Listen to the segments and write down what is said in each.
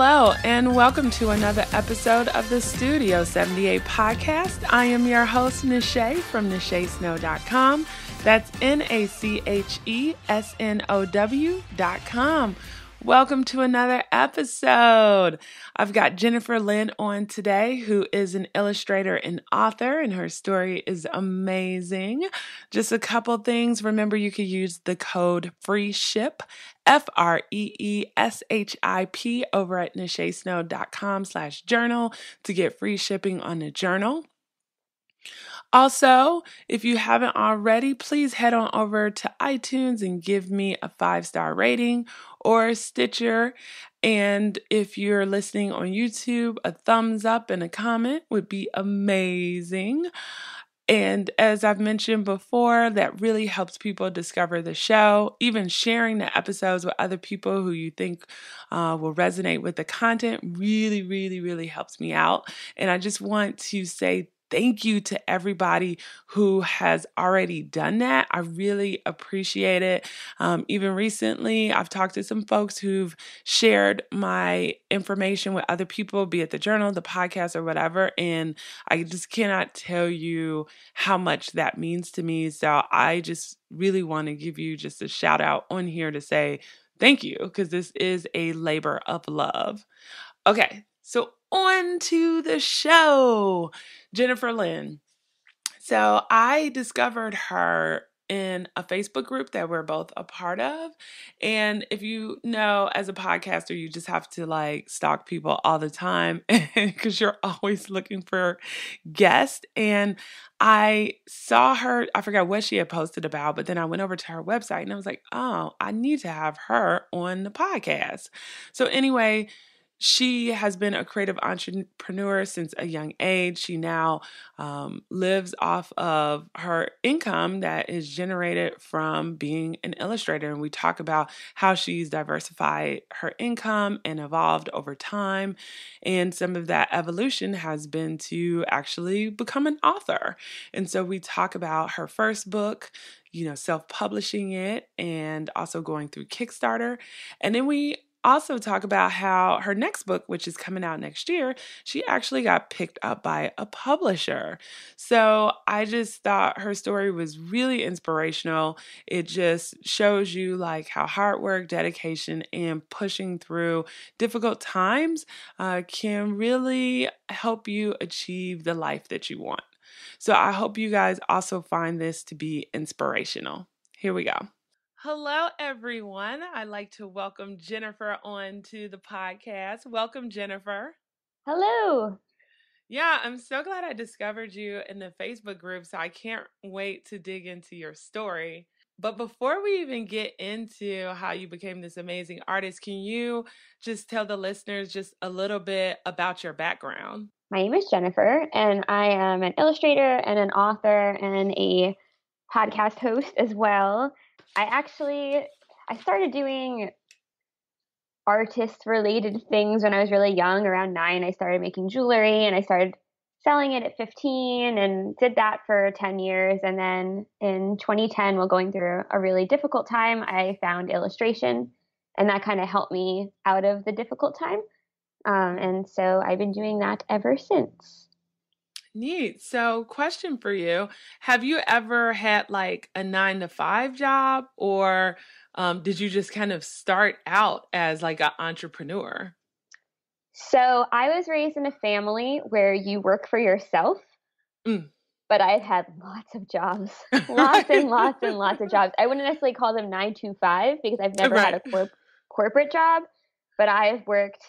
Hello, and welcome to another episode of the Studio 78 podcast. I am your host, Nache from NacheSnow.com. That's N A C H E S N O W.com. Welcome to another episode. I've got Jenipher Lyn on today, who is an illustrator and author, and her story is amazing. Just a couple things. Remember, you can use the code free ship, F R E E S H I P, over at nachesnow.com slash journal to get free shipping on the journal. Also, if you haven't already, please head on over to iTunes and give me a five star rating or Stitcher. And if you're listening on YouTube, a thumbs up and a comment would be amazing. And as I've mentioned before, that really helps people discover the show. Even sharing the episodes with other people who you think uh, will resonate with the content really, really, really helps me out. And I just want to say thank you to everybody who has already done that. I really appreciate it. Um, even recently, I've talked to some folks who've shared my information with other people, be it the journal, the podcast, or whatever. And I just cannot tell you how much that means to me. So I just really want to give you just a shout out on here to say thank you because this is a labor of love. Okay, so on to the show. Jenipher Lyn. So I discovered her in a Facebook group that we're both a part of. And if you know, as a podcaster, you just have to like stalk people all the time because you're always looking for guests. And I saw her, I forgot what she had posted about, but then I went over to her website and I was like, oh, I need to have her on the podcast. So, anyway, she has been a creative entrepreneur since a young age. She now um, lives off of her income that is generated from being an illustrator. And we talk about how she's diversified her income and evolved over time. And some of that evolution has been to actually become an author. And so we talk about her first book, you know, self publishing it and also going through Kickstarter. And then we also talk about how her next book, which is coming out next year, she actually got picked up by a publisher. So I just thought her story was really inspirational. It just shows you like how hard work, dedication, and pushing through difficult times uh, can really help you achieve the life that you want. So I hope you guys also find this to be inspirational. Here we go. Hello, everyone. I'd like to welcome Jenipher on to the podcast. Welcome, Jenipher. Hello. Yeah, I'm so glad I discovered you in the Facebook group. So I can't wait to dig into your story. But before we even get into how you became this amazing artist, can you just tell the listeners just a little bit about your background? My name is Jenipher, and I am an illustrator and an author and a podcast host as well. I actually I started doing artist related things when I was really young, around 9 I started making jewelry and I started selling it at 15 and did that for 10 years and then in 2010 while going through a really difficult time, I found illustration and that kind of helped me out of the difficult time. Um, and so I've been doing that ever since. Neat. So, question for you Have you ever had like a nine to five job, or um, did you just kind of start out as like an entrepreneur? So, I was raised in a family where you work for yourself, mm. but I've had lots of jobs, lots and lots and lots of jobs. I wouldn't necessarily call them nine to five because I've never right. had a corp- corporate job, but I've worked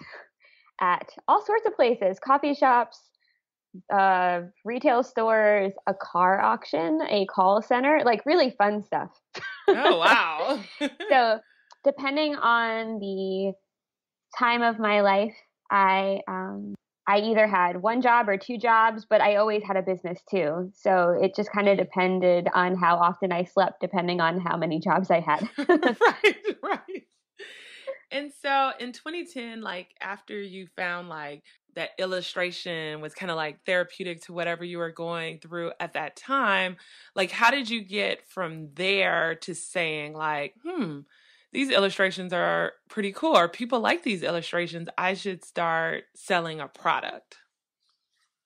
at all sorts of places coffee shops uh, retail stores, a car auction, a call center, like really fun stuff. Oh, wow. so, depending on the time of my life, I um, I either had one job or two jobs, but I always had a business too. So it just kind of depended on how often I slept, depending on how many jobs I had. right, right. And so in 2010, like after you found like that illustration was kind of like therapeutic to whatever you were going through at that time, like how did you get from there to saying like, hmm, these illustrations are pretty cool, or people like these illustrations. I should start selling a product.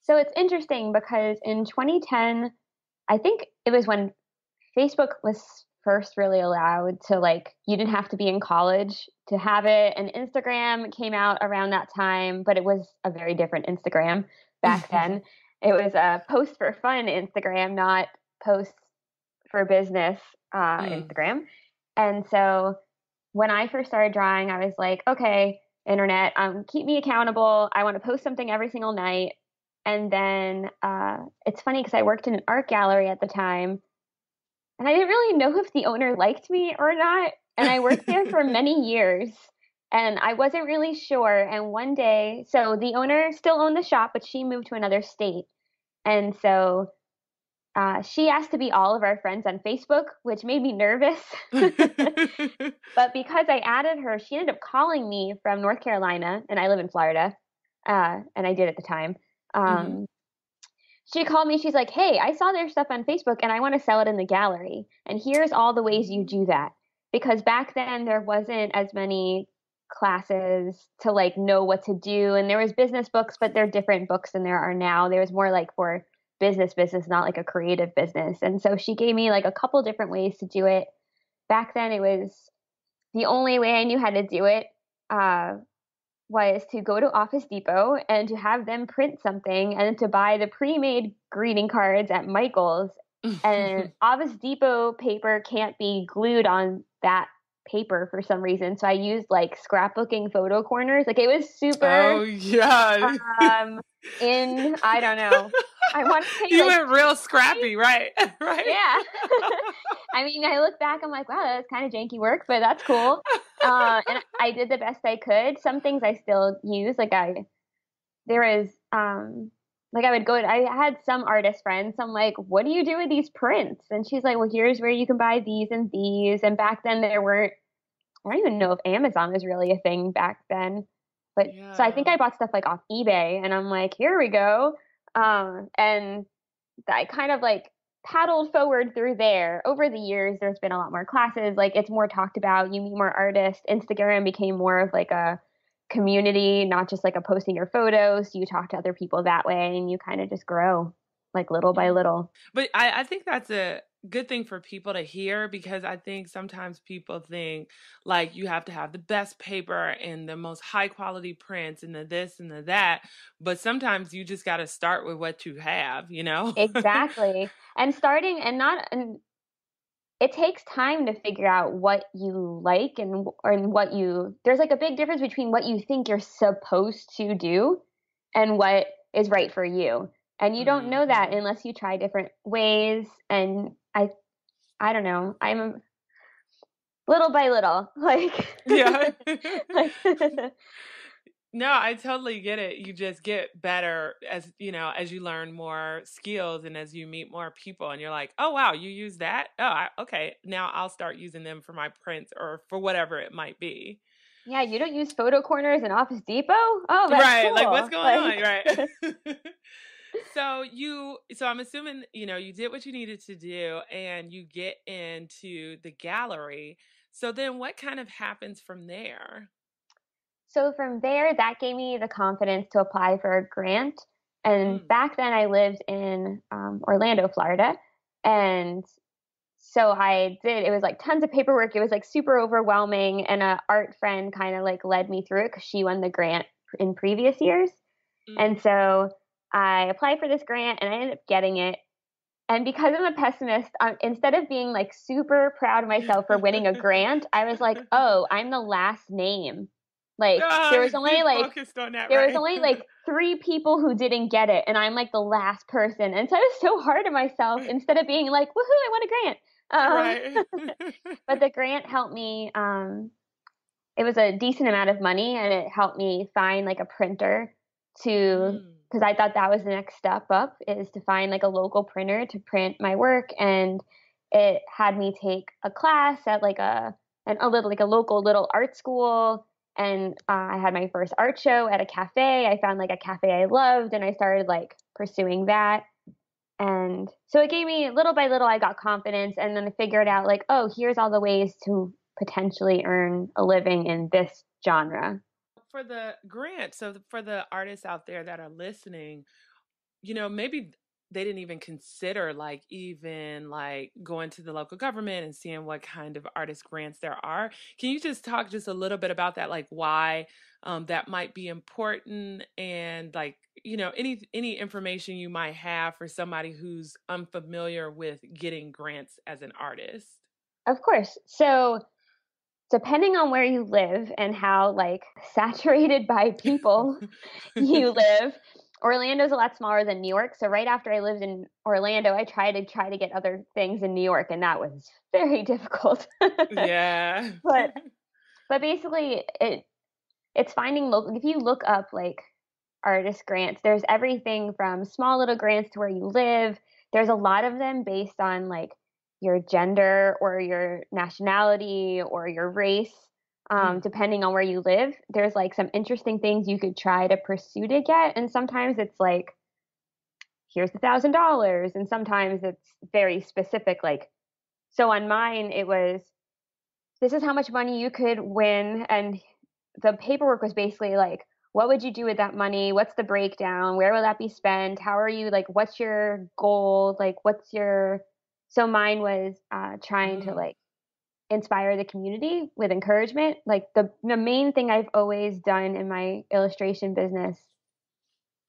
So it's interesting because in 2010, I think it was when Facebook was first really allowed to like you didn't have to be in college to have it and Instagram came out around that time, but it was a very different Instagram back then. It was a post for fun Instagram, not posts for business uh, mm. Instagram. And so when I first started drawing, I was like, okay, internet, um, keep me accountable. I want to post something every single night. And then uh, it's funny because I worked in an art gallery at the time, and I didn't really know if the owner liked me or not. And I worked there for many years, and I wasn't really sure. And one day, so the owner still owned the shop, but she moved to another state. And so uh, she asked to be all of our friends on Facebook, which made me nervous. but because I added her, she ended up calling me from North Carolina, and I live in Florida, uh, and I did at the time. Um, mm-hmm. She called me. She's like, "Hey, I saw their stuff on Facebook, and I want to sell it in the gallery. And here's all the ways you do that. Because back then there wasn't as many classes to like know what to do, and there was business books, but they're different books than there are now. There was more like for business business, not like a creative business. And so she gave me like a couple different ways to do it. Back then, it was the only way I knew how to do it. Uh, was to go to Office Depot and to have them print something and to buy the pre-made greeting cards at Michael's. and Office Depot paper can't be glued on that paper for some reason. So I used like scrapbooking photo corners. Like it was super. Oh yeah. um, in I don't know. I want to say you like, went real scrappy, right? right. Yeah. I mean, I look back, I'm like, wow, that was kind of janky work, but that's cool. Uh, and I did the best I could. Some things I still use, like I, there is, um, like I would go. I had some artist friends. I'm like, what do you do with these prints? And she's like, well, here's where you can buy these and these. And back then there weren't. I don't even know if Amazon was really a thing back then. But yeah. so I think I bought stuff like off eBay, and I'm like, here we go. Um, and I kind of like paddled forward through there. Over the years, there's been a lot more classes. Like it's more talked about. You meet more artists. Instagram became more of like a community, not just like a posting your photos. You talk to other people that way, and you kind of just grow like little by little. But I, I think that's a good thing for people to hear because I think sometimes people think like you have to have the best paper and the most high quality prints and the this and the that. But sometimes you just got to start with what you have, you know? exactly. And starting and not, and it takes time to figure out what you like and, and what you, there's like a big difference between what you think you're supposed to do and what is right for you and you don't know that mm-hmm. unless you try different ways and i i don't know i'm little by little like yeah like, no i totally get it you just get better as you know as you learn more skills and as you meet more people and you're like oh wow you use that oh I, okay now i'll start using them for my prints or for whatever it might be yeah, you don't use photo corners in Office Depot? Oh, right. Cool. Like, what's going like... on? Right so you so i'm assuming you know you did what you needed to do and you get into the gallery so then what kind of happens from there so from there that gave me the confidence to apply for a grant and mm. back then i lived in um, orlando florida and so i did it was like tons of paperwork it was like super overwhelming and a art friend kind of like led me through it because she won the grant in previous years mm. and so I applied for this grant and I ended up getting it. And because I'm a pessimist, um, instead of being like super proud of myself for winning a grant, I was like, oh, I'm the last name. Like oh, there was only like that, there right? was only like three people who didn't get it, and I'm like the last person. And so I was so hard on myself instead of being like, woohoo, I won a grant. Um, right. but the grant helped me. Um, it was a decent amount of money, and it helped me find like a printer to. Mm because I thought that was the next step up is to find like a local printer to print my work and it had me take a class at like a an, a little like a local little art school and uh, I had my first art show at a cafe. I found like a cafe I loved and I started like pursuing that. And so it gave me little by little I got confidence and then I figured out like oh here's all the ways to potentially earn a living in this genre. For the grant, so for the artists out there that are listening, you know, maybe they didn't even consider like even like going to the local government and seeing what kind of artist grants there are. Can you just talk just a little bit about that, like why um, that might be important and like you know any any information you might have for somebody who's unfamiliar with getting grants as an artist? Of course. So depending on where you live and how like saturated by people you live Orlando's a lot smaller than New York. So right after I lived in Orlando, I tried to try to get other things in New York, and that was very difficult. yeah. but but basically, it it's finding local. If you look up like artist grants, there's everything from small little grants to where you live. There's a lot of them based on like your gender or your nationality or your race um, mm. depending on where you live. There's like some interesting things you could try to pursue to get. And sometimes it's like, here's the thousand dollars. And sometimes it's very specific. Like, so on mine, it was, this is how much money you could win. And the paperwork was basically like, what would you do with that money? What's the breakdown? Where will that be spent? How are you, like, what's your goal? Like, what's your, so mine was uh, trying mm. to like inspire the community with encouragement. Like the the main thing I've always done in my illustration business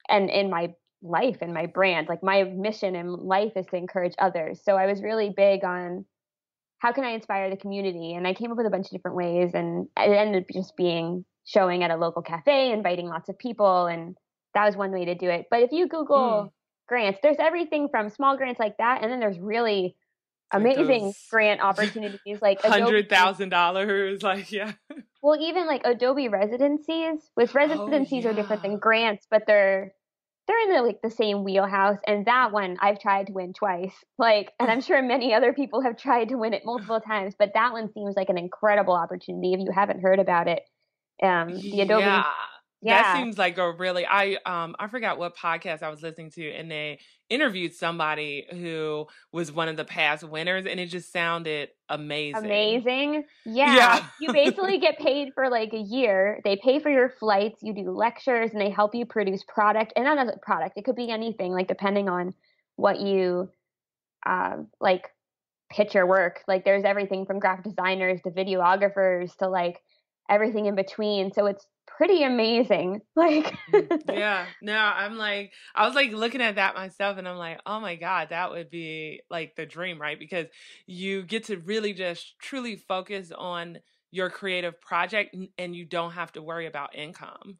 and in my life and my brand, like my mission in life is to encourage others. So I was really big on how can I inspire the community? And I came up with a bunch of different ways and it ended up just being showing at a local cafe, inviting lots of people and that was one way to do it. But if you Google mm. Grants, there's everything from small grants like that and then there's really amazing grant opportunities like hundred thousand dollars like yeah well even like adobe residencies which oh, residencies oh, yeah. are different than grants but they're they're in the like the same wheelhouse and that one i've tried to win twice like and i'm sure many other people have tried to win it multiple times but that one seems like an incredible opportunity if you haven't heard about it um the adobe yeah. Yeah. That seems like a really I um I forgot what podcast I was listening to and they interviewed somebody who was one of the past winners and it just sounded amazing. Amazing. Yeah. yeah. you basically get paid for like a year. They pay for your flights, you do lectures and they help you produce product. And not a product, it could be anything, like depending on what you um like pitch your work. Like there's everything from graphic designers to videographers to like everything in between. So it's pretty amazing. Like, mm, yeah, no, I'm like, I was like looking at that myself and I'm like, oh my God, that would be like the dream, right? Because you get to really just truly focus on your creative project and you don't have to worry about income.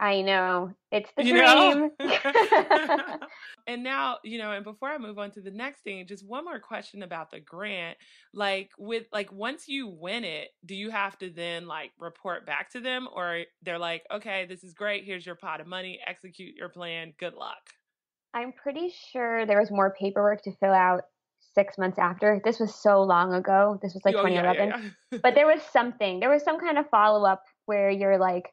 I know. It's the you dream. and now, you know, and before I move on to the next thing, just one more question about the grant. Like with like once you win it, do you have to then like report back to them or they're like, "Okay, this is great. Here's your pot of money. Execute your plan. Good luck." I'm pretty sure there was more paperwork to fill out 6 months after. This was so long ago. This was like oh, 2011. Yeah, yeah, yeah. but there was something. There was some kind of follow-up where you're like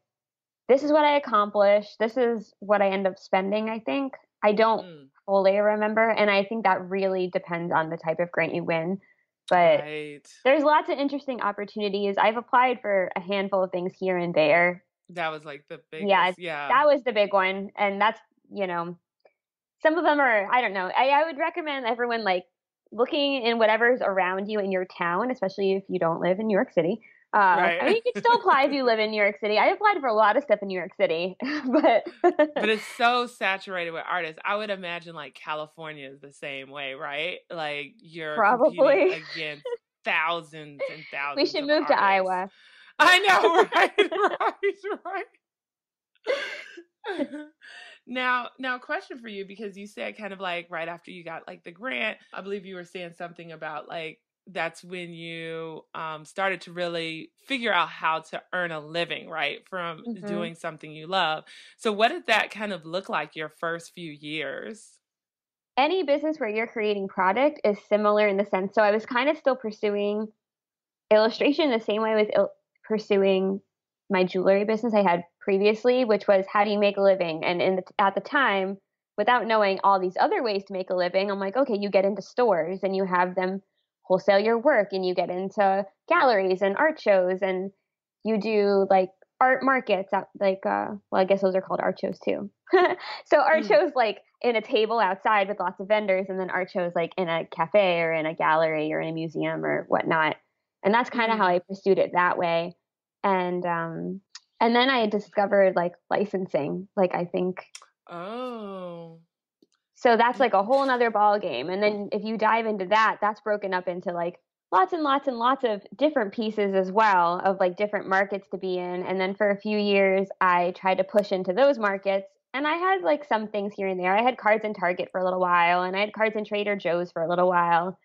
this is what I accomplished. This is what I end up spending, I think. I don't mm. fully remember. And I think that really depends on the type of grant you win. But right. there's lots of interesting opportunities. I've applied for a handful of things here and there. That was like the big yeah, yeah. That was the big one. And that's, you know, some of them are, I don't know. I, I would recommend everyone like looking in whatever's around you in your town, especially if you don't live in New York City. Uh, right. I mean, you can still apply if you live in New York City. I applied for a lot of stuff in New York City, but but it's so saturated with artists. I would imagine like California is the same way, right? Like you're probably against thousands and thousands. We should move artists. to Iowa. I know, right, right, right. now, now, question for you because you said kind of like right after you got like the grant, I believe you were saying something about like that's when you um, started to really figure out how to earn a living, right, from mm-hmm. doing something you love. So, what did that kind of look like your first few years? Any business where you're creating product is similar in the sense. So, I was kind of still pursuing illustration the same way I was il- pursuing my jewelry business I had previously, which was how do you make a living? And in the, at the time, without knowing all these other ways to make a living, I'm like, okay, you get into stores and you have them wholesale your work and you get into galleries and art shows and you do like art markets at like uh well I guess those are called art shows too. so art mm. shows like in a table outside with lots of vendors and then art shows like in a cafe or in a gallery or in a museum or whatnot. And that's kind of mm. how I pursued it that way. And um and then I discovered like licensing. Like I think Oh. So that's like a whole nother ball game. And then if you dive into that, that's broken up into like lots and lots and lots of different pieces as well of like different markets to be in. And then for a few years, I tried to push into those markets. And I had like some things here and there. I had cards in Target for a little while, and I had cards in Trader Joe's for a little while.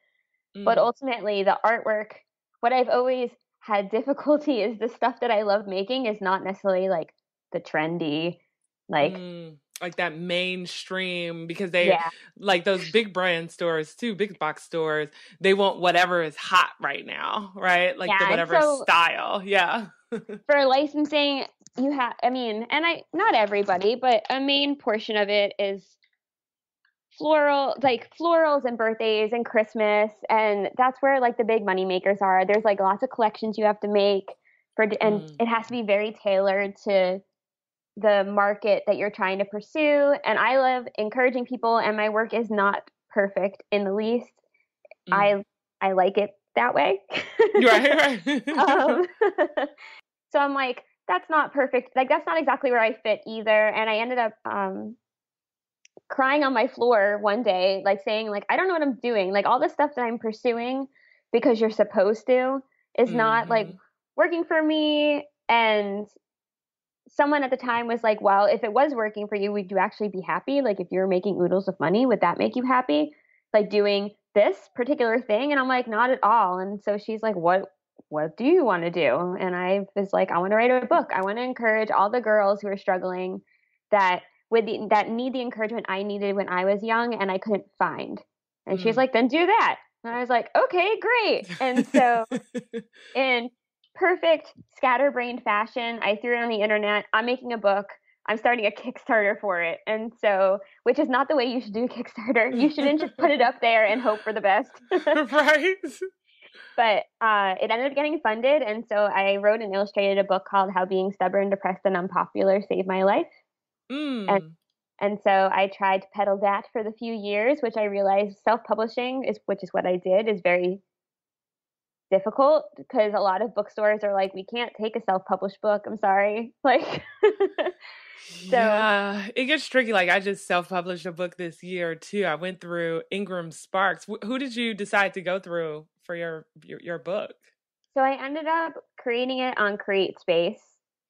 Mm. But ultimately, the artwork, what I've always had difficulty is the stuff that I love making is not necessarily like the trendy, like. Mm like that mainstream because they yeah. like those big brand stores too, big box stores. They want whatever is hot right now, right? Like yeah, the whatever so style. Yeah. for licensing, you have. I mean, and I not everybody, but a main portion of it is floral like florals and birthdays and christmas and that's where like the big money makers are there's like lots of collections you have to make for and mm. it has to be very tailored to the market that you're trying to pursue. And I love encouraging people, and my work is not perfect in the least. Mm. I I like it that way. right, right. um, so I'm like, that's not perfect. Like that's not exactly where I fit either. And I ended up um, crying on my floor one day, like saying, like, I don't know what I'm doing. Like all the stuff that I'm pursuing because you're supposed to is mm-hmm. not like mm-hmm. working for me and someone at the time was like, well, if it was working for you, would you actually be happy? Like, if you're making oodles of money, would that make you happy? Like doing this particular thing? And I'm like, not at all. And so she's like, what? What do you want to do? And I was like, I want to write a book. I want to encourage all the girls who are struggling that with the, that need the encouragement I needed when I was young and I couldn't find. And mm. she's like, then do that. And I was like, okay, great. And so in perfect scatterbrained fashion. I threw it on the internet. I'm making a book. I'm starting a Kickstarter for it. And so, which is not the way you should do Kickstarter. You shouldn't just put it up there and hope for the best. right. But uh, it ended up getting funded. And so I wrote and illustrated a book called How Being Stubborn, Depressed, and Unpopular Saved My Life. Mm. And, and so I tried to peddle that for the few years, which I realized self publishing is, which is what I did, is very difficult because a lot of bookstores are like, we can't take a self published book. I'm sorry. Like, so yeah, it gets tricky. Like, I just self published a book this year too. I went through Ingram Sparks. who did you decide to go through for your, your, your book? So I ended up creating it on CreateSpace.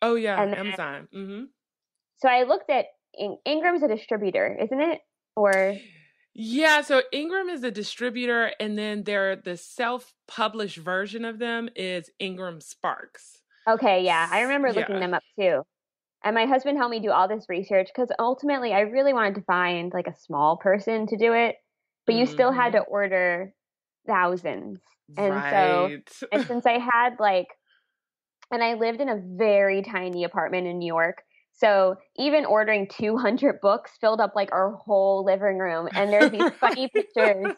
Oh yeah, and Amazon. Mm-hmm. So I looked at In- Ingram's a distributor, isn't it? Or yeah, so Ingram is a distributor, and then they're the self-published version of them is Ingram Sparks. Okay, yeah, I remember looking yeah. them up too. And my husband helped me do all this research because ultimately I really wanted to find like a small person to do it, but you mm-hmm. still had to mm-hmm. order thousands. And right. so, and since I had like, and I lived in a very tiny apartment in New York, so even ordering 200 books filled up like our whole living room. And there's these funny pictures.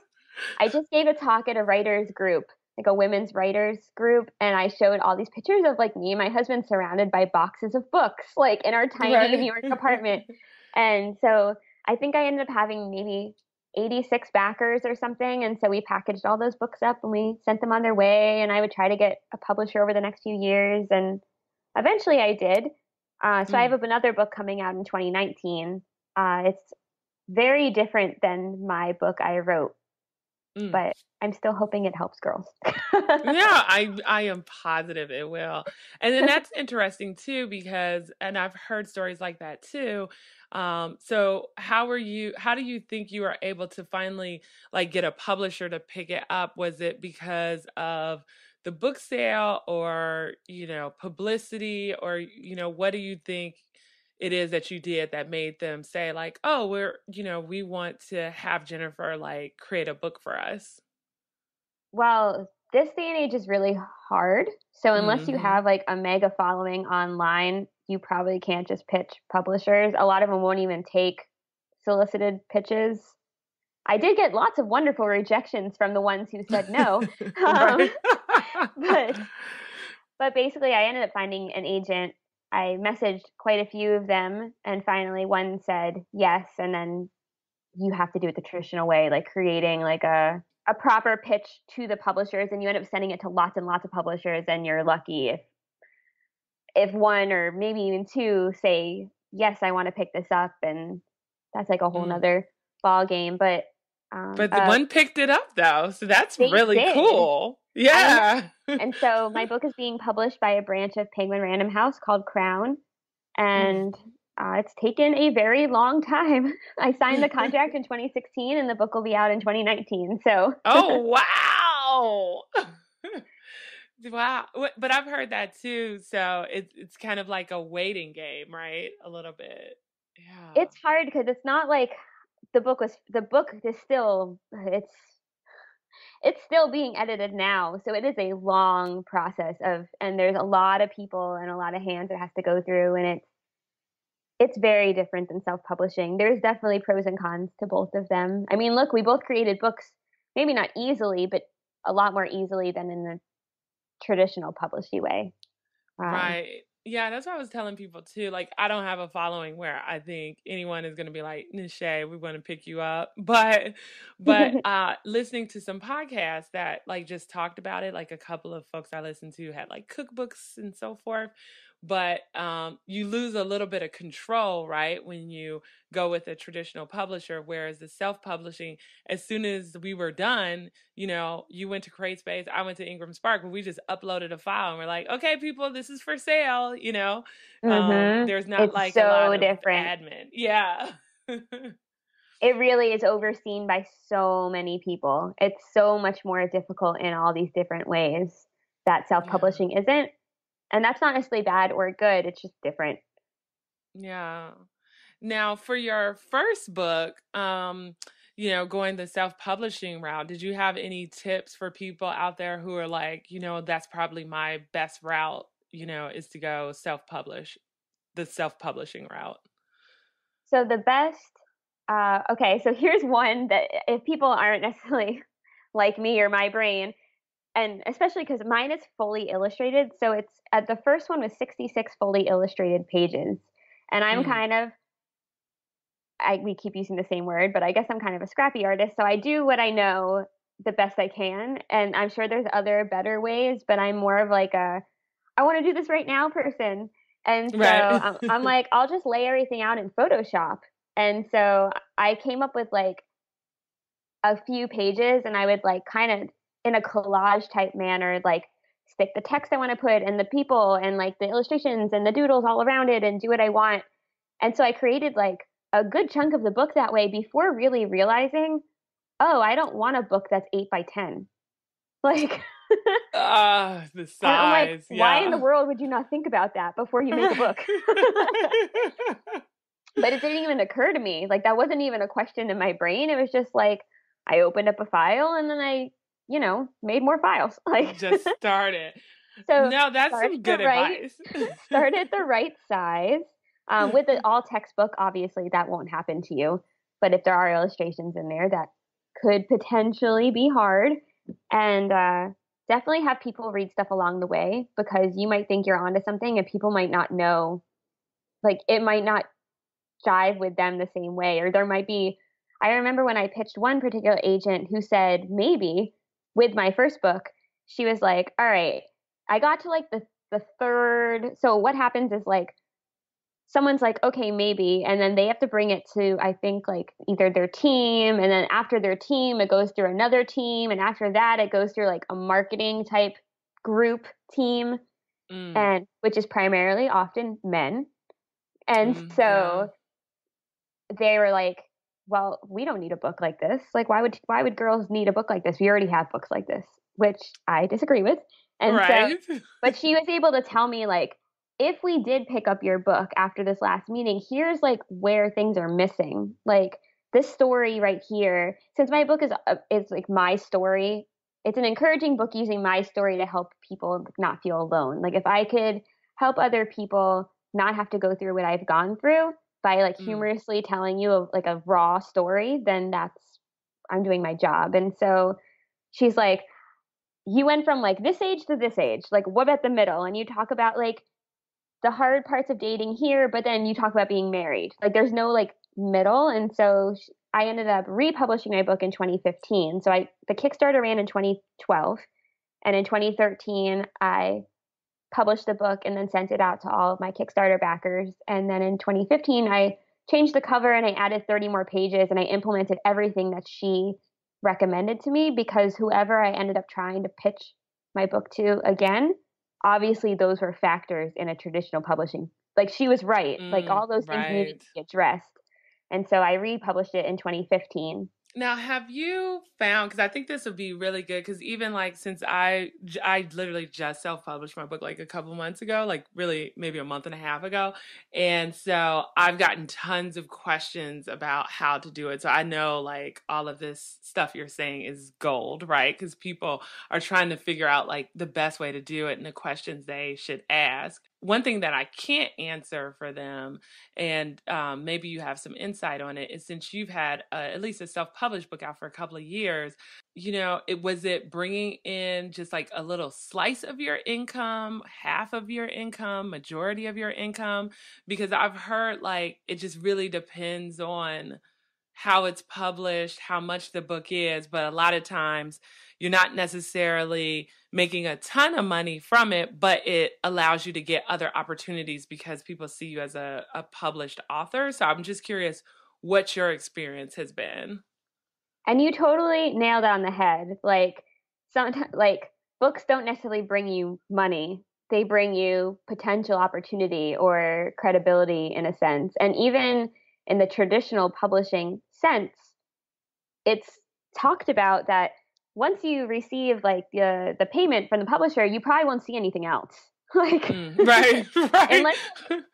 I just gave a talk at a writers group, like a women's writers group, and I showed all these pictures of like me and my husband surrounded by boxes of books, like in our tiny right. New York apartment. And so I think I ended up having maybe 86 backers or something. And so we packaged all those books up and we sent them on their way. And I would try to get a publisher over the next few years. And eventually I did. Uh, so mm. I have another book coming out in 2019. Uh, it's very different than my book I wrote, mm. but I'm still hoping it helps girls. yeah, I I am positive it will. And then that's interesting too because and I've heard stories like that too. Um, so how were you how do you think you were able to finally like get a publisher to pick it up? Was it because of the book sale or you know publicity or you know what do you think it is that you did that made them say like oh we're you know we want to have Jenipher like create a book for us well this day and age is really hard so unless mm-hmm. you have like a mega following online you probably can't just pitch publishers a lot of them won't even take solicited pitches I did get lots of wonderful rejections from the ones who said no. um, but but basically, I ended up finding an agent. I messaged quite a few of them, and finally, one said yes, and then you have to do it the traditional way, like creating like a a proper pitch to the publishers, and you end up sending it to lots and lots of publishers, and you're lucky if if one or maybe even two say yes, I want to pick this up, and that's like a whole mm. nother ball game. But um, but the uh, one picked it up though, so that's really did. cool. Yeah. and so my book is being published by a branch of Penguin Random House called Crown, and uh, it's taken a very long time. I signed the contract in 2016, and the book will be out in 2019. So. oh wow. wow, but I've heard that too. So it's it's kind of like a waiting game, right? A little bit. Yeah. It's hard because it's not like the book was the book is still it's it's still being edited now so it is a long process of and there's a lot of people and a lot of hands it has to go through and it's it's very different than self-publishing. There's definitely pros and cons to both of them. I mean look we both created books maybe not easily but a lot more easily than in the traditional publishing way. Um, right yeah, that's what I was telling people too. Like, I don't have a following where I think anyone is going to be like, Nache, we want to pick you up. But, but uh, listening to some podcasts that like just talked about it, like a couple of folks I listened to had like cookbooks and so forth but um, you lose a little bit of control, right, when you go with a traditional publisher. Whereas the self publishing, as soon as we were done, you know, you went to CreateSpace, I went to Ingram Spark, and we just uploaded a file and we're like, okay, people, this is for sale, you know. Um, mm-hmm. Um, there's not it's like so a lot different. admin. Yeah. it really is overseen by so many people. It's so much more difficult in all these different ways that self publishing yeah. isn't and that's not necessarily bad or good it's just different. Yeah. Now for your first book um you know going the self-publishing route did you have any tips for people out there who are like you know that's probably my best route you know is to go self-publish the self-publishing route so the best uh, okay so here's one that if people aren't necessarily like me or my brain and especially because mine is fully illustrated. So it's at uh, the first one was 66 fully illustrated pages. And I'm mm. kind of, I, we keep using the same word, but I guess I'm kind of a scrappy artist. So I do what I know the best I can. And I'm sure there's other better ways, but I'm more of like a, I want to do this right now person. And so right. I'm, I'm like, I'll just lay everything out in Photoshop. And so I came up with like a few pages and I would like kind of in a collage type manner, like stick the text I want to put and the people and like the illustrations and the doodles all around it and do what I want. And so I created like a good chunk of the book that way before really realizing, oh, I don't want a book that's eight by 10. Like, ah, uh, the size. Like, yeah. why in the world would you not think about that before you make a book? but it didn't even occur to me. Like, that wasn't even a question in my brain. It was just like, I opened up a file and then I you know, made more files. Like just start it. so no, that's some good right, advice. start at the right size. Um, with an all textbook, obviously that won't happen to you. But if there are illustrations in there, that could potentially be hard. And uh, definitely have people read stuff along the way because you might think you're onto something and people might not know. Like it might not jive with them the same way, or there might be. I remember when I pitched one particular agent who said maybe, with my first book, she was like, "All right, I got to like the the third. So what happens is like someone's like, okay, maybe, and then they have to bring it to I think like either their team, and then after their team, it goes through another team, and after that, it goes through like a marketing type group team, mm. and which is primarily often men, and mm, so." Yeah. They were like, well, we don't need a book like this. Like, why would why would girls need a book like this? We already have books like this, which I disagree with. And right. so, but she was able to tell me like, if we did pick up your book after this last meeting, here's like where things are missing. Like this story right here, since my book is uh, is like my story, it's an encouraging book using my story to help people not feel alone. Like if I could help other people not have to go through what I've gone through, by like mm. humorously telling you a, like a raw story, then that's I'm doing my job. And so she's like, you went from like this age to this age. Like, what about the middle? And you talk about like the hard parts of dating here, but then you talk about being married. Like, there's no like middle. And so I ended up republishing my book in 2015. So I the Kickstarter ran in 2012, and in 2013 I published the book and then sent it out to all of my Kickstarter backers. And then in 2015 I changed the cover and I added 30 more pages and I implemented everything that she recommended to me because whoever I ended up trying to pitch my book to again, obviously those were factors in a traditional publishing. Like she was right. Mm, like all those things right. needed to be addressed. And so I republished it in 2015. Now, have you found? Because I think this would be really good. Because even like since I I literally just self published my book like a couple months ago, like really maybe a month and a half ago, and so I've gotten tons of questions about how to do it. So I know like all of this stuff you're saying is gold, right? Because people are trying to figure out like the best way to do it and the questions they should ask one thing that I can't answer for them, and um, maybe you have some insight on it, is since you've had uh, at least a self-published book out for a couple of years, you know, it was it bringing in just like a little slice of your income, half of your income, majority of your income, because I've heard like it just really depends on how it's published, how much the book is, but a lot of times you're not necessarily making a ton of money from it, but it allows you to get other opportunities because people see you as a, a published author. So I'm just curious what your experience has been. And you totally nailed on the head. Like sometimes like books don't necessarily bring you money. They bring you potential opportunity or credibility in a sense. And even in the traditional publishing sense, it's talked about that once you receive like the the payment from the publisher, you probably won't see anything else. like mm, right, right. unless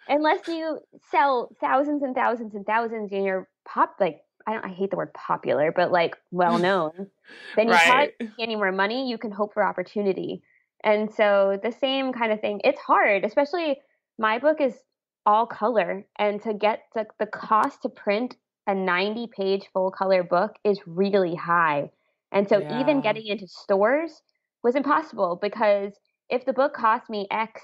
unless you sell thousands and thousands and thousands and you're pop like I don't I hate the word popular, but like well known, then you right. probably see any more money. You can hope for opportunity. And so the same kind of thing. It's hard, especially my book is all color and to get the, the cost to print a 90 page full color book is really high and so yeah. even getting into stores was impossible because if the book cost me X,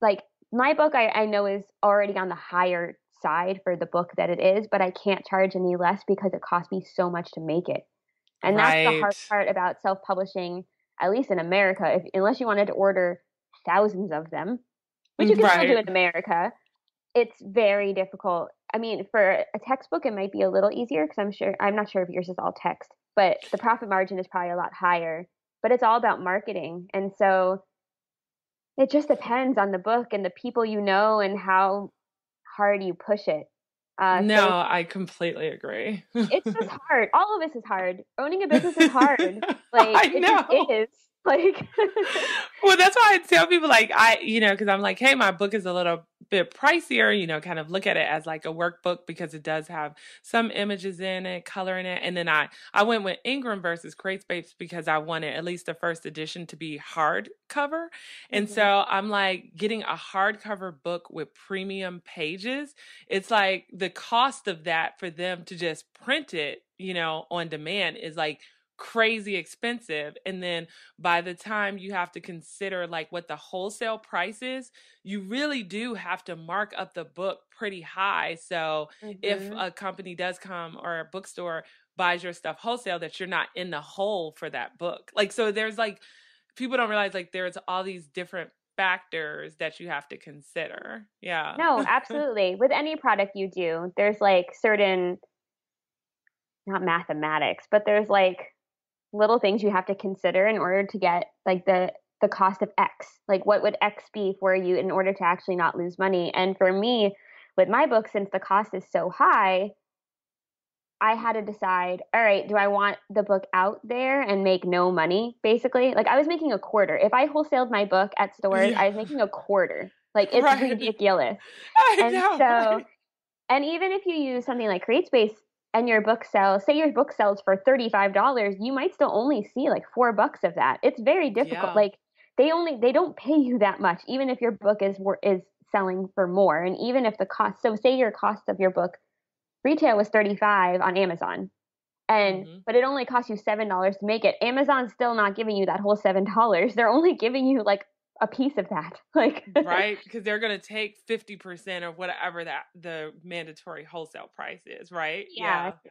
like my book, I, I know is already on the higher side for the book that it is, but I can't charge any less because it cost me so much to make it. And right. that's the hard part about self publishing, at least in America. If, unless you wanted to order thousands of them, which you mm, can right. still do in America, it's very difficult. I mean, for a textbook, it might be a little easier because I'm sure I'm not sure if yours is all text, but the profit margin is probably a lot higher. But it's all about marketing. And so it just depends on the book and the people you know and how hard you push it. Uh, no, so I completely agree. it's just hard. All of this is hard. Owning a business is hard. Like I it know. just is. Like, well, that's why I tell people, like, I, you know, because I'm like, hey, my book is a little bit pricier, you know, kind of look at it as like a workbook because it does have some images in it, color in it. And then I, I went with Ingram versus CreateSpace because I wanted at least the first edition to be hardcover. And mm-hmm. so I'm like getting a hardcover book with premium pages. It's like the cost of that for them to just print it, you know, on demand is like crazy expensive and then by the time you have to consider like what the wholesale price is you really do have to mark up the book pretty high. So mm-hmm. if a company does come or a bookstore buys your stuff wholesale that you're not in the hole for that book. Like so there's like people don't realize like there's all these different factors that you have to consider. Yeah. No absolutely. With any product you do there's like certain not mathematics but there's like little things you have to consider in order to get like the the cost of X. Like what would X be for you in order to actually not lose money? And for me, with my book, since the cost is so high, I had to decide, all right, do I want the book out there and make no money, basically? Like I was making a quarter. If I wholesaled my book at stores, yeah. I was making a quarter. Like it's right. ridiculous. I and know, so right. and even if you use something like CreateSpace, and your book sells, say your book sells for $35, you might still only see like four bucks of that. It's very difficult. Yeah. Like they only, they don't pay you that much, even if your book is, is selling for more. And even if the cost, so say your cost of your book retail was 35 on Amazon and mm-hmm. but it only costs you seven dollars to make it amazon's still not giving you that whole seven dollars they're only giving you like a piece of that like right because they're going to take 50% of whatever that the mandatory wholesale price is right yeah, yeah.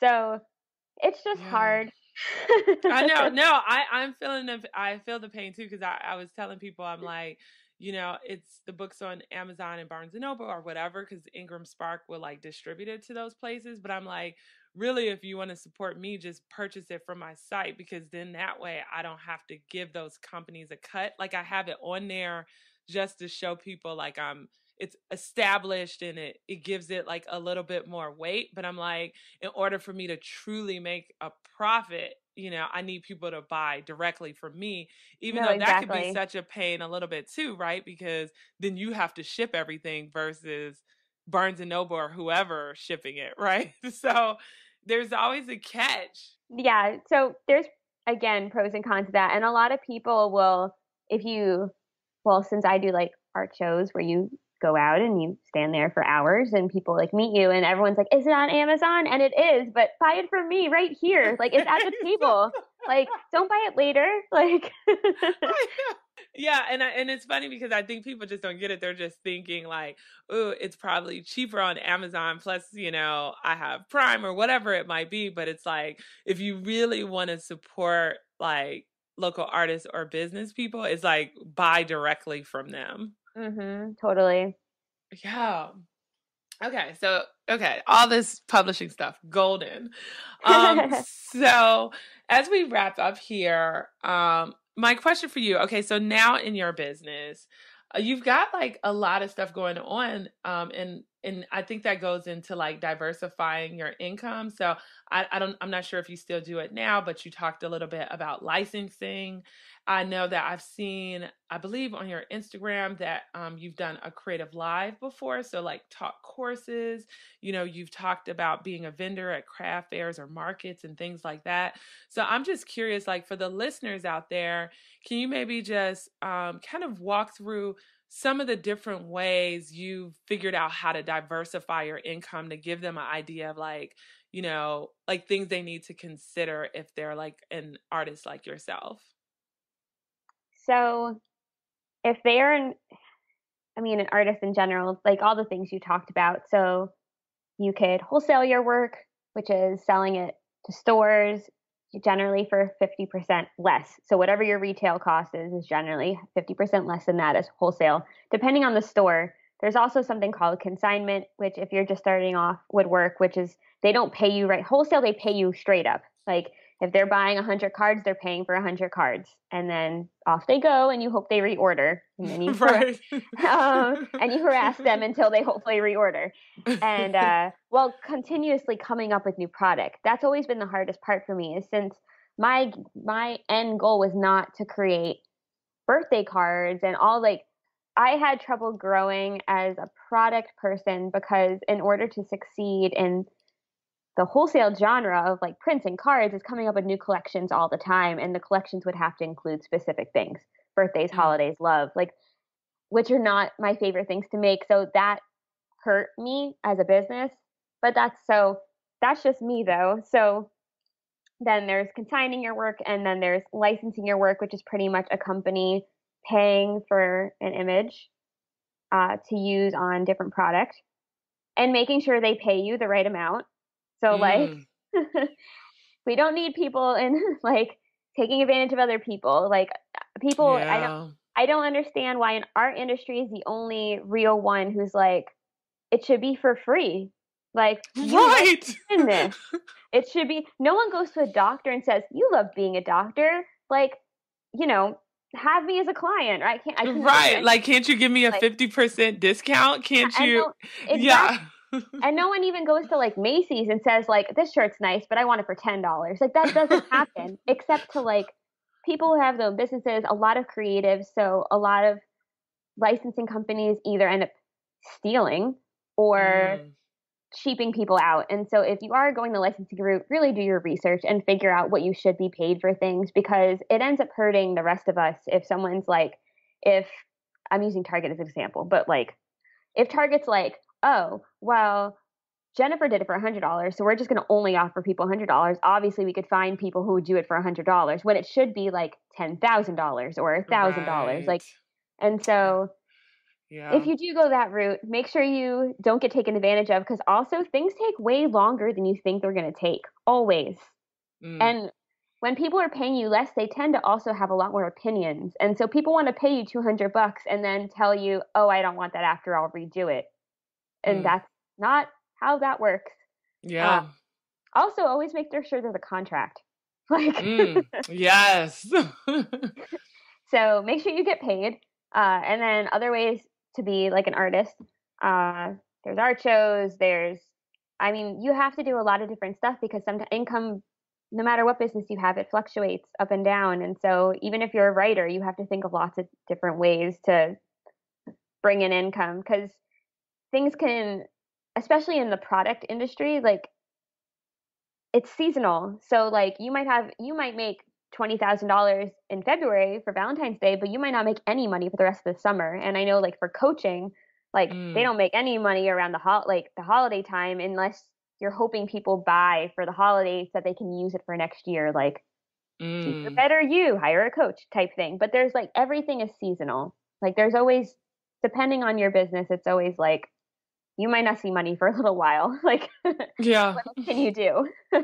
so it's just yeah. hard i know no i i'm feeling the i feel the pain too because I, I was telling people i'm mm. like you know, it's the books on Amazon and Barnes and Noble or whatever, because IngramSpark will like distribute it to those places. But I'm like, really, if you want to support me, just purchase it from my site because then that way I don't have to give those companies a cut. Like I have it on there just to show people like I'm it's established and it it gives it like a little bit more weight. But I'm like, in order for me to truly make a profit, you know, I need people to buy directly from me, even no, though exactly. that could be such a pain a little bit too, right? Because then you have to ship everything versus Barnes and Noble or whoever shipping it, right? So there's always a catch. Yeah. So there's again pros and cons to that. And a lot of people will, if you, well, since I do like art shows where you go out and you stand there for hours and people like meet you and everyone's like, is it on Amazon? And it is, but buy it from me right here. Like it's at the table. Like don't buy it later. Like Yeah, and I, and it's funny because I think people just don't get it. They're just thinking like, "Oh, it's probably cheaper on Amazon plus, you know, I have Prime or whatever it might be." But it's like if you really want to support like local artists or business people, it's like buy directly from them. Mm-hmm. Totally. Yeah. Okay, so okay, all this publishing stuff, golden. Um, so as we wrap up here, um, my question for you, okay, so now in your business, uh, you've got like a lot of stuff going on, um, and and I think that goes into like diversifying your income. So I, I don't, I'm not sure if you still do it now, but you talked a little bit about licensing I know that I've seen, I believe on your Instagram that um, you've done a CreativeLive before. So, like, taught courses, you know, you've talked about being a vendor at craft fairs or markets and things like that. So, I'm just curious, like, for the listeners out there, can you maybe just um, kind of walk through some of the different ways you've figured out how to diversify your income to give them an idea of, like, you know, like things they need to consider if they're like an artist like yourself? So if they're an, I mean, an artist in general, like all the things you talked about. So you could wholesale your work, which is selling it to stores generally for 50% less. So whatever your retail cost is, is generally 50% less than that as wholesale, depending on the store. There's also something called consignment, which if you're just starting off would work, which is they don't pay you right wholesale, they pay you straight up. Like if they're buying 100 cards, they're paying for 100 cards. And then off they go, and you hope they reorder. And then you, right. um, and you harass them until they hopefully reorder. And, uh, well, continuously coming up with new product. That's always been the hardest part for me, is since my my end goal was not to create birthday cards and all like I had trouble growing as a product person because in order to succeed in the wholesale genre of like prints and cards is coming up with new collections all the time and the collections would have to include specific things. Birthdays mm-hmm. holidays love like which are not my favorite things to make so that hurt me as a business but that's so that's just me though. So then there's consigning your work and then there's licensing your work which is pretty much a company paying for an image uh, to use on different product and making sure they pay you the right amount so mm. like we don't need people in like taking advantage of other people. Like people yeah. I don't I don't understand why in our industry is the only real one who's like it should be for free. Like right in this. It should be no one goes to a doctor and says, You love being a doctor. Like, you know, have me as a client. Right? I can't I Right. Like can't you give me a fifty percent discount? Can't you exactly. yeah and no one even goes to like Macy's and says like this shirt's nice, but I want it for ten dollars. Like that doesn't happen, except to like people who have their own businesses. A lot of creatives, so a lot of licensing companies either end up stealing or mm. cheaping people out. And so if you are going the licensing route, really do your research and figure out what you should be paid for things because it ends up hurting the rest of us if someone's like if I'm using Target as an example, but like if Target's like, oh, well, Jenipher did it for $100, so we're just going to only offer people $100. Obviously, we could find people who would do it for $100 when it should be like $10,000 or $1,000. Right. Like, and so yeah. if you do go that route, make sure you don't get taken advantage of because also things take way longer than you think they're going to take, always. Mm. And when people are paying you less, they tend to also have a lot more opinions. And so people want to pay you 200 bucks and then tell you, "Oh, I don't want that after I'll redo it." And Mm. that's not how that works. yeah. Also, always make sure there's a contract. Like Mm. Yes. so make sure you get paid. Uh, and then other ways to be like an artist. Uh, there's art shows. There's, I mean, you have to do a lot of different stuff because sometimes income, no matter what business you have, it fluctuates up and down. And so even if you're a writer, you have to think of lots of different ways to bring in income because things can, especially in the product industry, like it's seasonal. So like you might have, you might make twenty thousand dollars in February for Valentine's Day, but you might not make any money for the rest of the summer. And I know, like for coaching, like Mm. they don't make any money around the hol- like the holiday time unless you're hoping people buy for the holidays so that they can use it for next year. Like Mm. better you hire a coach type thing. But there's like everything is seasonal. Like there's always depending on your business, it's always like you might not see money for a little while. Like Yeah. what can you do?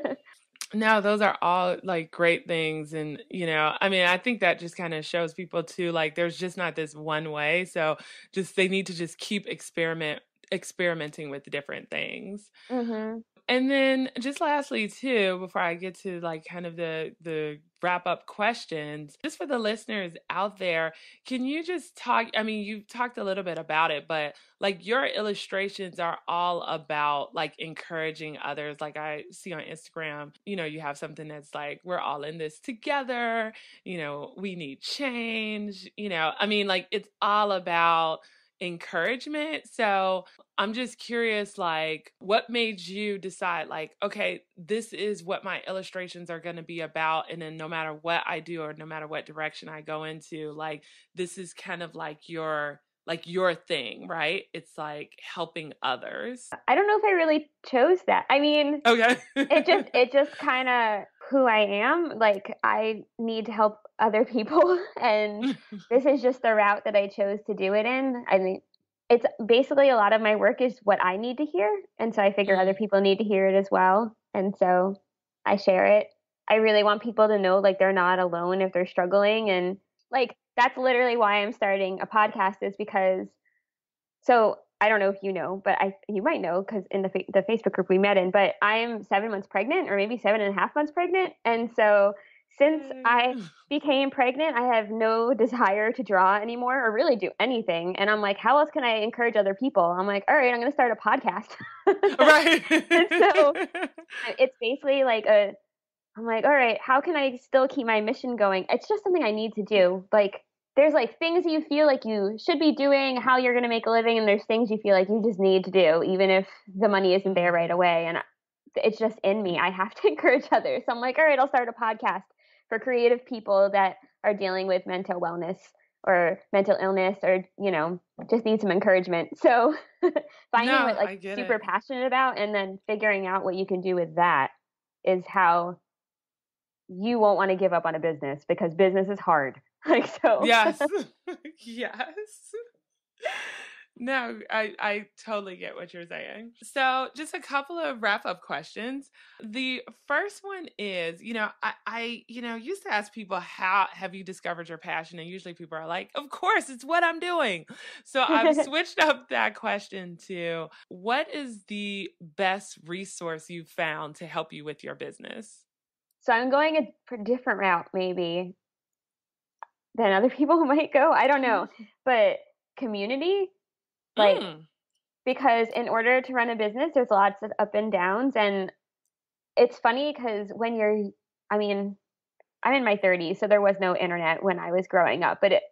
No, those are all like great things. And, you know, I mean, I think that just kind of shows people too, like there's just not this one way. So just they need to just keep experiment experimenting with different things. hmm And then just lastly too, before I get to like kind of the the wrap up questions, just for the listeners out there, can you just talk I mean, you've talked a little bit about it, but like your illustrations are all about like encouraging others. Like I see on Instagram, you know, you have something that's like we're all in this together, you know, we need change, you know. I mean, like it's all about encouragement. So I'm just curious, like, what made you decide, like, okay, this is what my illustrations are going to be about. And then no matter what I do or no matter what direction I go into, like, this is kind of like your like your thing right it's like helping others I don't know if I really chose that. I mean, okay it just it just kind of who I am. Like I need to help other people, and this is just the route that I chose to do it in. I mean, it's basically a lot of my work is what I need to hear, and so I figure other people need to hear it as well, and so I share it. I really want people to know like they're not alone if they're struggling, and like that's literally why I'm starting a podcast is because so I don't know if you know, but I you might know because in the fa- the Facebook group we met in. But I'm seven months pregnant, or maybe seven and a half months pregnant, and so since mm. I became pregnant, I have no desire to draw anymore or really do anything. And I'm like, how else can I encourage other people? I'm like, all right, I'm going to start a podcast. right And so- it's basically like a. I'm like, all right, how can I still keep my mission going? It's just something I need to do. Like, there's like things you feel like you should be doing, how you're going to make a living, and there's things you feel like you just need to do, even if the money isn't there right away. And it's just in me. I have to encourage others. So I'm like, all right, I'll start a podcast for creative people that are dealing with mental wellness or mental illness or, you know, just need some encouragement. So finding No, what like super it. passionate about and then figuring out what you can do with that is how you won't want to give up on a business because business is hard. Like so yes yes no I, I totally get what you're saying. So just a couple of wrap up questions. The first one is you know I, I you know used to ask people how have you discovered your passion? And usually people are like of course it's what i'm doing. So i've switched up that question to what is the best resource you've found to help you with your business? So I'm going a different route maybe than other people might go. I don't know. But community, like Mm, because in order to run a business, there's lots of up and downs. And it's funny because when you're, I mean, I'm in my 30s, so there was no internet when I was growing up. But it,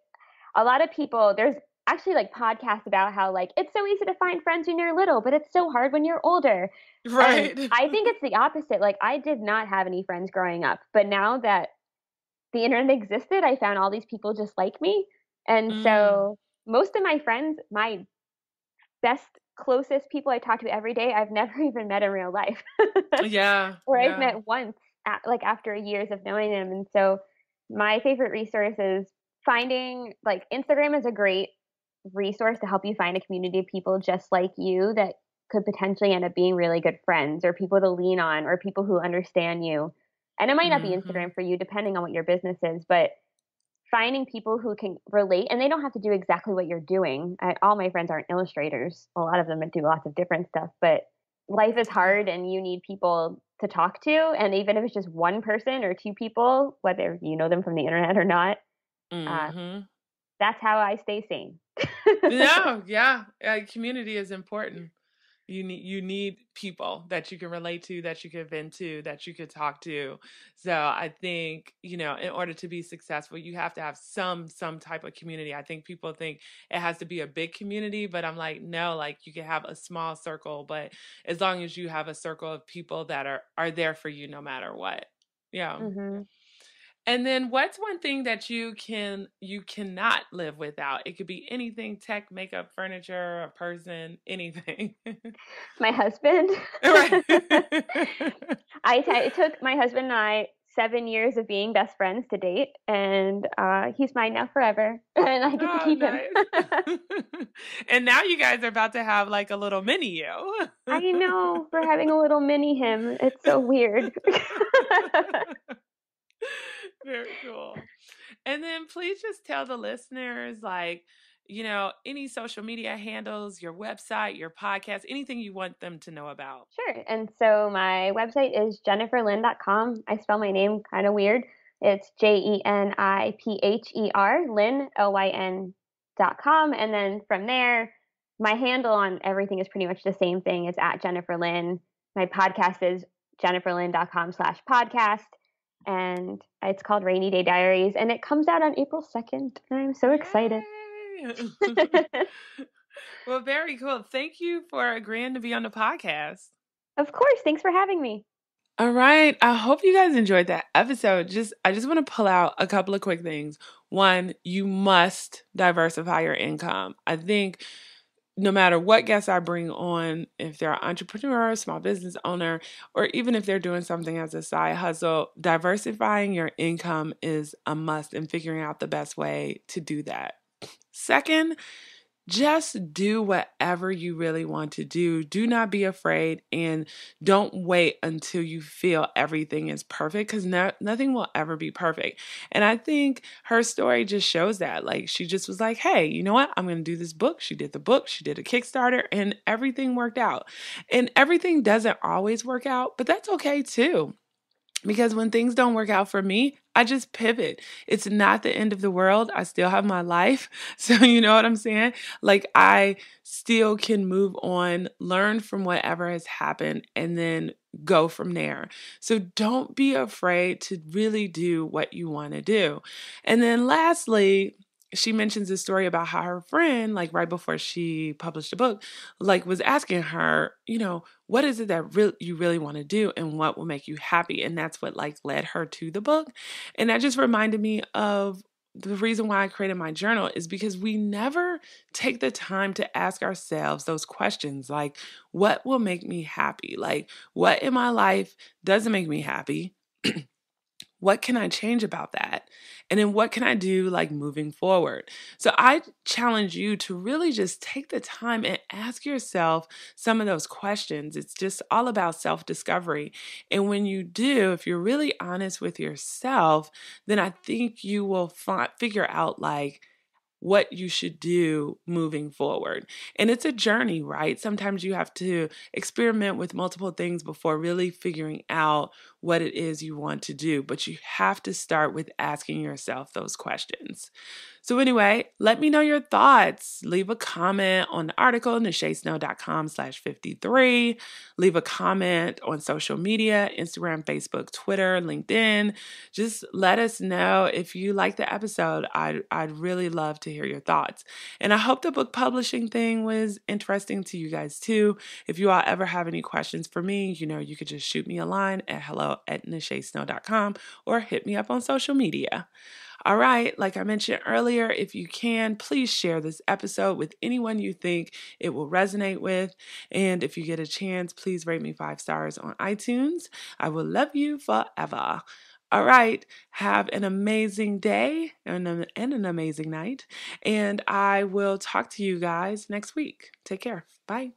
a lot of people, there's actually like podcasts about how like it's so easy to find friends when you're little, but it's so hard when you're older. And right I think it's the opposite. Like I did not have any friends growing up, but now that the internet existed, I found all these people just like me. And Mm. so most of my friends, my best closest people I talk to every day, I've never even met in real life. yeah. or yeah. I've met once, at, like after years of knowing them. And so, my favorite resource is finding like Instagram is a great resource to help you find a community of people just like you that could potentially end up being really good friends or people to lean on or people who understand you. And it might not mm-hmm. be Instagram for you, depending on what your business is, but finding people who can relate and they don't have to do exactly what you're doing. I, all my friends aren't illustrators. A lot of them do lots of different stuff, but life is hard and you need people to talk to. And even if it's just one person or two people, whether you know them from the internet or not, uh, mm-hmm. uh, that's how I stay sane. no, yeah, uh, community is important you need you need people that you can relate to that you can vent to that you can talk to. So i think you know in order to be successful you have to have some some type of community. I think people think it has to be a big community but i'm like no like you can have a small circle but as long as you have a circle of people that are are there for you no matter what. Yeah. Mm-hmm. And then what's one thing that you can you cannot live without? It could be anything, tech, makeup, furniture, a person, anything. my husband. Right. I t- it took my husband and I seven years of being best friends to date, and uh, he's mine now forever, and I get oh, to keep nice. him. and now you guys are about to have like a little mini you. I know we're having a little mini him. It's so weird. Very cool. And then please just tell the listeners, like, you know, any social media handles, your website, your podcast, anything you want them to know about. Sure. And so my website is jenipherlyn.com. I spell my name kind of weird. It's J E N I P H E R, Lyn, L Y N dot com. And then from there, my handle on everything is pretty much the same thing. It's at Jenipher Lyn. My podcast is jenipherlyn.com slash podcast and it's called Rainy Day Diaries, and it comes out on April 2nd, and I'm so excited. well, very cool. Thank you for agreeing to be on the podcast. Of course. Thanks for having me. All right. I hope you guys enjoyed that episode. Just I just want to pull out a couple of quick things. One, you must diversify your income. I think no matter what guests I bring on, if they're an entrepreneur, small business owner, or even if they're doing something as a side hustle, diversifying your income is a must and figuring out the best way to do that. Second, just do whatever you really want to do. Do not be afraid and don't wait until you feel everything is perfect because no, nothing will ever be perfect. And I think her story just shows that. Like, she just was like, hey, you know what? I'm going to do this book. She did the book, she did a Kickstarter, and everything worked out. And everything doesn't always work out, but that's okay too. Because when things don't work out for me, I just pivot. It's not the end of the world. I still have my life. So, you know what I'm saying? Like, I still can move on, learn from whatever has happened, and then go from there. So, don't be afraid to really do what you want to do. And then, lastly, she mentions a story about how her friend, like right before she published a book, like was asking her, you know, what is it that re- you really want to do and what will make you happy? And that's what like led her to the book. And that just reminded me of the reason why I created my journal is because we never take the time to ask ourselves those questions like, what will make me happy? Like, what in my life doesn't make me happy? what can I change about that? And then what can I do like moving forward? So I challenge you to really just take the time and ask yourself some of those questions. It's just all about self discovery. And when you do, if you're really honest with yourself, then I think you will fi- figure out like, what you should do moving forward. And it's a journey, right? Sometimes you have to experiment with multiple things before really figuring out what it is you want to do. But you have to start with asking yourself those questions. So, anyway, let me know your thoughts. Leave a comment on the article, nachesnow.com slash 53. Leave a comment on social media Instagram, Facebook, Twitter, LinkedIn. Just let us know if you like the episode. I'd, I'd really love to hear your thoughts. And I hope the book publishing thing was interesting to you guys too. If you all ever have any questions for me, you know, you could just shoot me a line at hello at nachesnow.com or hit me up on social media. All right, like I mentioned earlier, if you can, please share this episode with anyone you think it will resonate with. And if you get a chance, please rate me five stars on iTunes. I will love you forever. All right, have an amazing day and, and an amazing night. And I will talk to you guys next week. Take care. Bye.